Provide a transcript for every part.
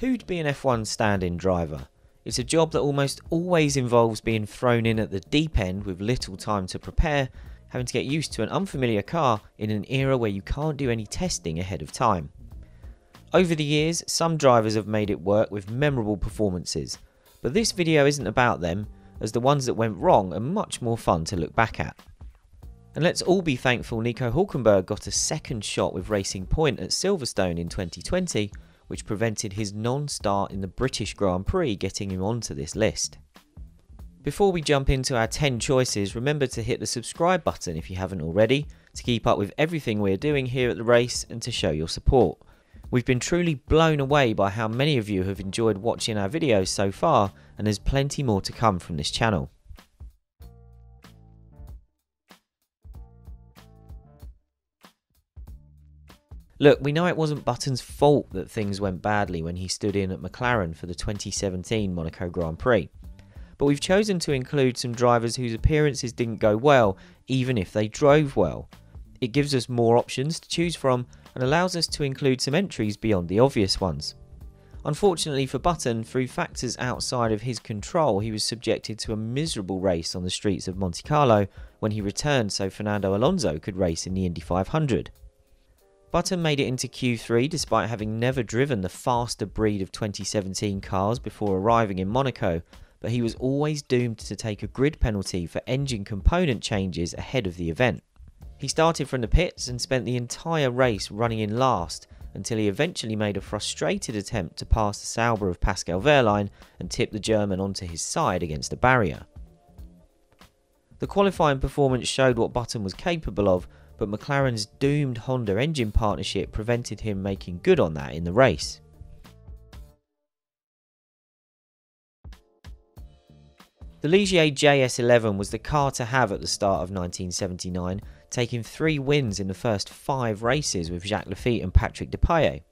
Who'd be an F1 stand in driver? It's a job that almost always involves being thrown in at the deep end with little time to prepare, having to get used to an unfamiliar car in an era where you can't do any testing ahead of time. Over the years, some drivers have made it work with memorable performances, but this video isn't about them, as the ones that went wrong are much more fun to look back at. And let's all be thankful Nico Hulkenberg got a second shot with Racing Point at Silverstone in 2020, which prevented his non start in the British Grand Prix getting him onto this list. Before we jump into our 10 choices, remember to hit the subscribe button if you haven't already, to keep up with everything we're doing here at the race and to show your support. We've been truly blown away by how many of you have enjoyed watching our videos so far, and there's plenty more to come from this channel. Look, we know it wasn't Button's fault that things went badly when he stood in at McLaren for the 2017 Monaco Grand Prix. But we've chosen to include some drivers whose appearances didn't go well, even if they drove well. It gives us more options to choose from and allows us to include some entries beyond the obvious ones. Unfortunately for Button, through factors outside of his control, he was subjected to a miserable race on the streets of Monte Carlo when he returned so Fernando Alonso could race in the Indy 500. Button made it into Q3 despite having never driven the faster breed of 2017 cars before arriving in Monaco, but he was always doomed to take a grid penalty for engine component changes ahead of the event. He started from the pits and spent the entire race running in last until he eventually made a frustrated attempt to pass the Sauber of Pascal Wehrlein and tip the German onto his side against a barrier. The qualifying performance showed what Button was capable of, but McLaren's doomed Honda engine partnership prevented him making good on that in the race. The Ligier JS11 was the car to have at the start of 1979, taking three wins in the first five races with Jacques Laffite and Patrick Depailler.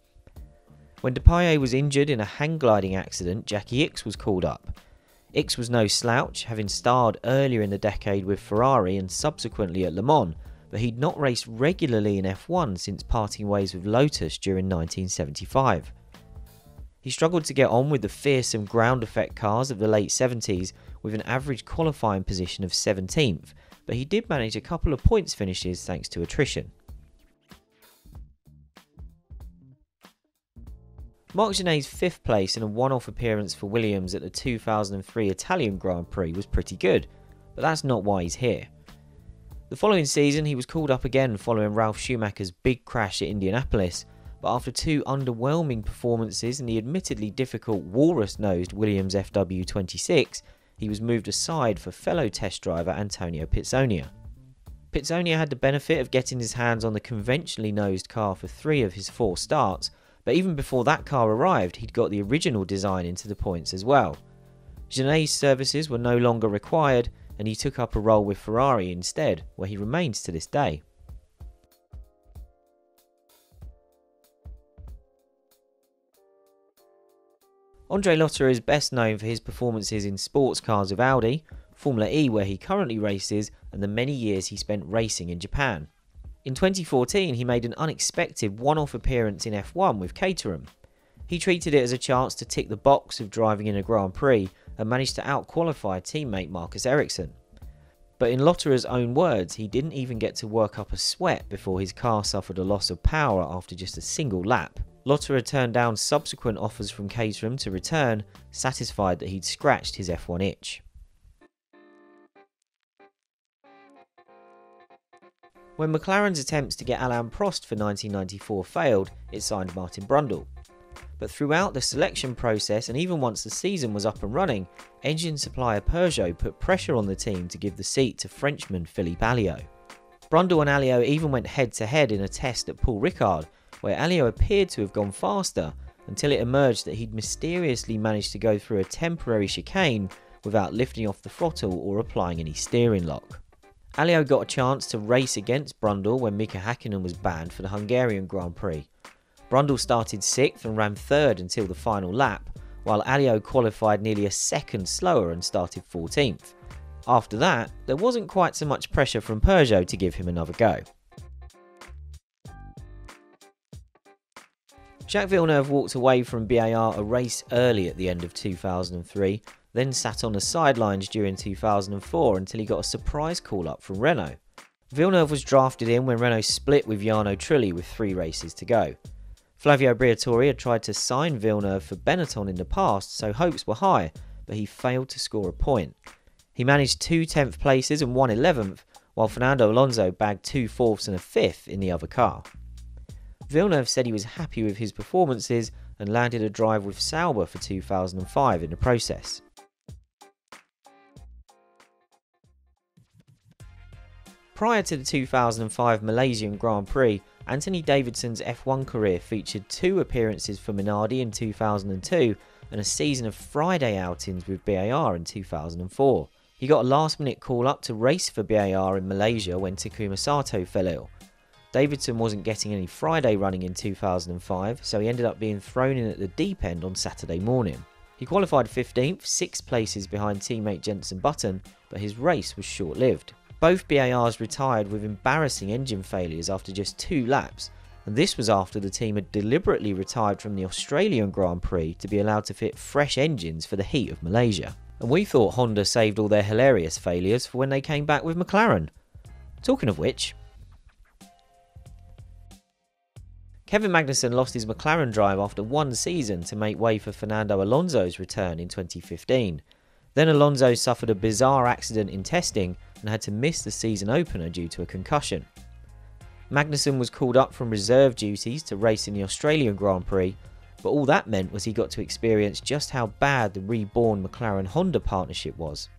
When Depailler was injured in a hang gliding accident, Jacky Ickx was called up. Ickx was no slouch, having starred earlier in the decade with Ferrari and subsequently at Le Mans, but he'd not raced regularly in F1 since parting ways with Lotus during 1975. He struggled to get on with the fearsome ground effect cars of the late 70s with an average qualifying position of 17th, but he did manage a couple of points finishes thanks to attrition. Marc Gené's fifth place in a one off appearance for Williams at the 2003 Italian Grand Prix was pretty good, but that's not why he's here. The following season, he was called up again following Ralf Schumacher's big crash at Indianapolis, but after two underwhelming performances in the admittedly difficult walrus nosed Williams FW26, he was moved aside for fellow test driver Antonio Pizzonia. Pizzonia had the benefit of getting his hands on the conventionally nosed car for three of his four starts, but even before that car arrived, he'd got the original design into the points as well. Gené's services were no longer required, and he took up a role with Ferrari instead, where he remains to this day. Andre Lotterer is best known for his performances in sports cars with Audi, Formula E where he currently races, and the many years he spent racing in Japan. In 2014, he made an unexpected one-off appearance in F1 with Caterham. He treated it as a chance to tick the box of driving in a Grand Prix and managed to outqualify teammate Marcus Ericsson. But in Lotterer's own words, he didn't even get to work up a sweat before his car suffered a loss of power after just a single lap. Lotterer turned down subsequent offers from Caterham to return, satisfied that he'd scratched his F1 itch. When McLaren's attempts to get Alain Prost for 1994 failed, it signed Martin Brundle. But throughout the selection process and even once the season was up and running, engine supplier Peugeot put pressure on the team to give the seat to Frenchman Philippe Alliot. Brundle and Alliot even went head to head in a test at Paul Ricard, where Alliot appeared to have gone faster until it emerged that he'd mysteriously managed to go through a temporary chicane without lifting off the throttle or applying any steering lock. Alliot got a chance to race against Brundle when Mika Hakkinen was banned for the Hungarian Grand Prix. Brundle started 6th and ran 3rd until the final lap, while Alliot qualified nearly a second slower and started 14th. After that, there wasn't quite so much pressure from Peugeot to give him another go. Jacques Villeneuve walked away from BAR a race early at the end of 2003, then sat on the sidelines during 2004 until he got a surprise call up from Renault. Villeneuve was drafted in when Renault split with Jarno Trulli with three races to go. Flavio Briatore had tried to sign Villeneuve for Benetton in the past, so hopes were high, but he failed to score a point. He managed two 10th places and one 11th, while Fernando Alonso bagged two fourths and a fifth in the other car. Villeneuve said he was happy with his performances and landed a drive with Sauber for 2005 in the process. Prior to the 2005 Malaysian Grand Prix, Anthony Davidson's F1 career featured two appearances for Minardi in 2002 and a season of Friday outings with BAR in 2004. He got a last minute call up to race for BAR in Malaysia when Takuma Sato fell ill. Davidson wasn't getting any Friday running in 2005, so he ended up being thrown in at the deep end on Saturday morning. He qualified 15th, six places behind teammate Jenson Button, but his race was short lived. Both BARs retired with embarrassing engine failures after just two laps, and this was after the team had deliberately retired from the Australian Grand Prix to be allowed to fit fresh engines for the heat of Malaysia. And we thought Honda saved all their hilarious failures for when they came back with McLaren. Talking of which, Kevin Magnussen lost his McLaren drive after one season to make way for Fernando Alonso's return in 2015. Then Alonso suffered a bizarre accident in testing and had to miss the season opener due to a concussion. Magnussen was called up from reserve duties to race in the Australian Grand Prix, but all that meant was he got to experience just how bad the reborn McLaren Honda partnership was.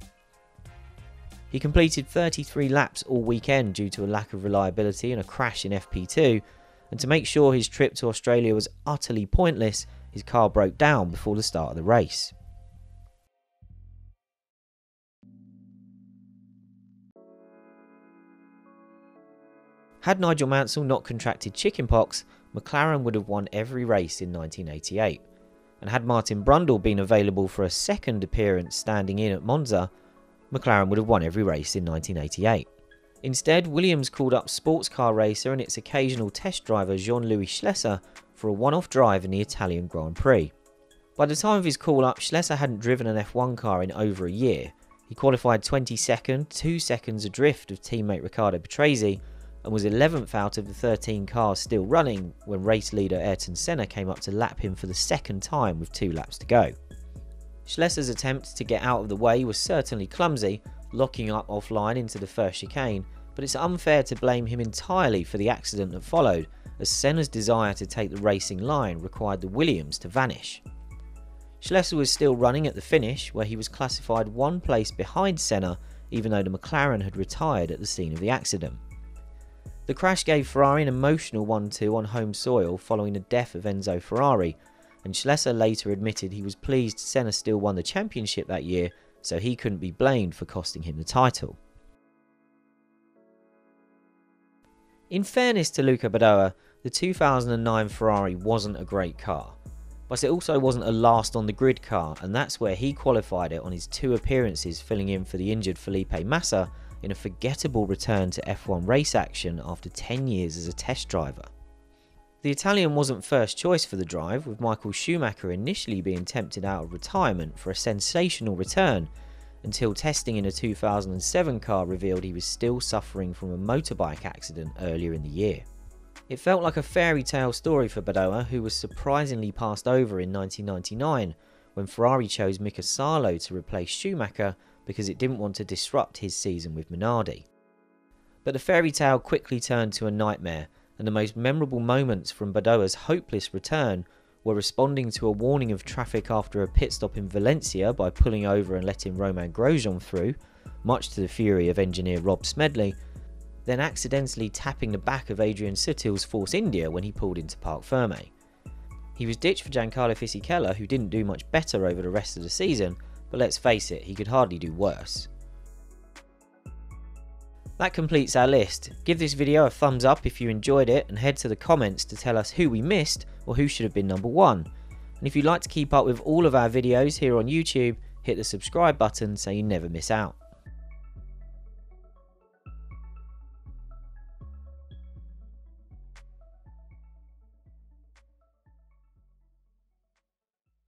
He completed 33 laps all weekend due to a lack of reliability and a crash in FP2, and to make sure his trip to Australia was utterly pointless, his car broke down before the start of the race. Had Nigel Mansell not contracted chickenpox, McLaren would have won every race in 1988. And had Martin Brundle been available for a second appearance standing in at Monza, McLaren would have won every race in 1988. Instead, Williams called up sports car racer and its occasional test driver Jean-Louis Schlesser for a one-off drive in the Italian Grand Prix. By the time of his call up, Schlesser hadn't driven an F1 car in over a year. He qualified 22nd, 2 seconds adrift of teammate Riccardo Patrese, and was 11th out of the 13 cars still running when race leader Ayrton Senna came up to lap him for the second time with two laps to go. Schlesser's attempt to get out of the way was certainly clumsy, locking up offline into the first chicane, but it's unfair to blame him entirely for the accident that followed, as Senna's desire to take the racing line required the Williams to vanish. Schlesser was still running at the finish, where he was classified one place behind Senna, even though the McLaren had retired at the scene of the accident. The crash gave Ferrari an emotional 1 2 on home soil following the death of Enzo Ferrari, and Schlesser later admitted he was pleased Senna still won the championship that year, so he couldn't be blamed for costing him the title. In fairness to Luca Badoer, the 2009 Ferrari wasn't a great car, but it also wasn't a last on the grid car, and that's where he qualified it on his two appearances filling in for the injured Felipe Massa in a forgettable return to F1 race action after 10 years as a test driver. The Italian wasn't first choice for the drive, with Michael Schumacher initially being tempted out of retirement for a sensational return, until testing in a 2007 car revealed he was still suffering from a motorbike accident earlier in the year. It felt like a fairy tale story for Badoer, who was surprisingly passed over in 1999 when Ferrari chose Mika Salo to replace Schumacher because it didn't want to disrupt his season with Minardi. But the fairy tale quickly turned to a nightmare, and the most memorable moments from Badoer's hopeless return were responding to a warning of traffic after a pit stop in Valencia by pulling over and letting Romain Grosjean through, much to the fury of engineer Rob Smedley, then accidentally tapping the back of Adrian Sutil's Force India when he pulled into Parc Ferme. He was ditched for Giancarlo Fisichella, who didn't do much better over the rest of the season, but let's face it, he could hardly do worse. That completes our list. Give this video a thumbs up if you enjoyed it and head to the comments to tell us who we missed or who should have been number one. And if you'd like to keep up with all of our videos here on YouTube, hit the subscribe button so you never miss out.